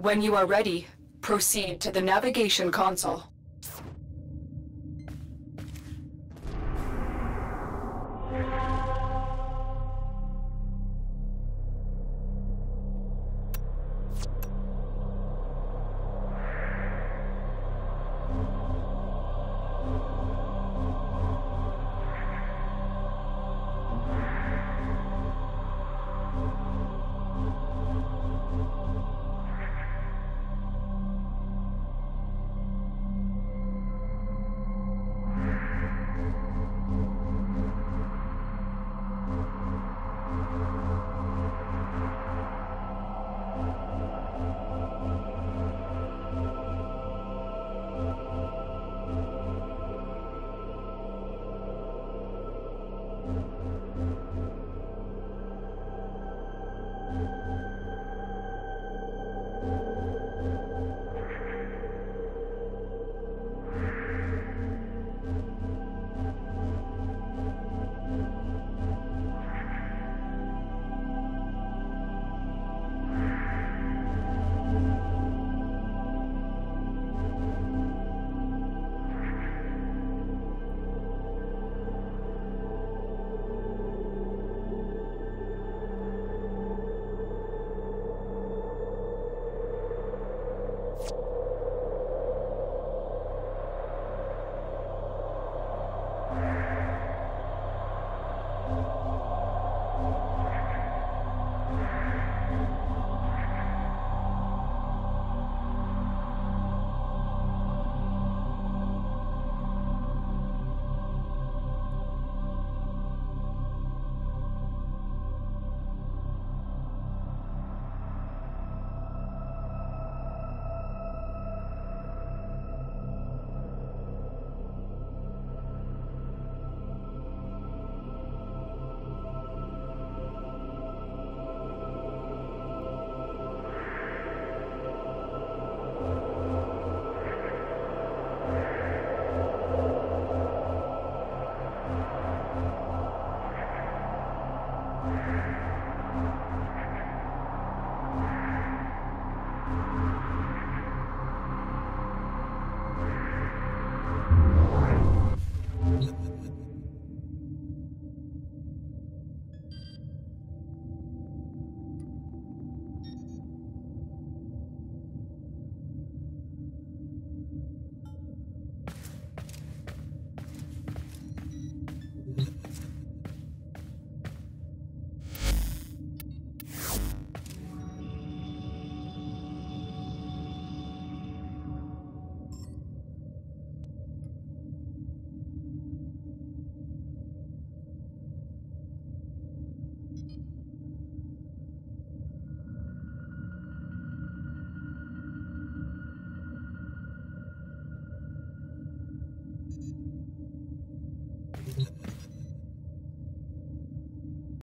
When you are ready, proceed to the navigation console.